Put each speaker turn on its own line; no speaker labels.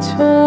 to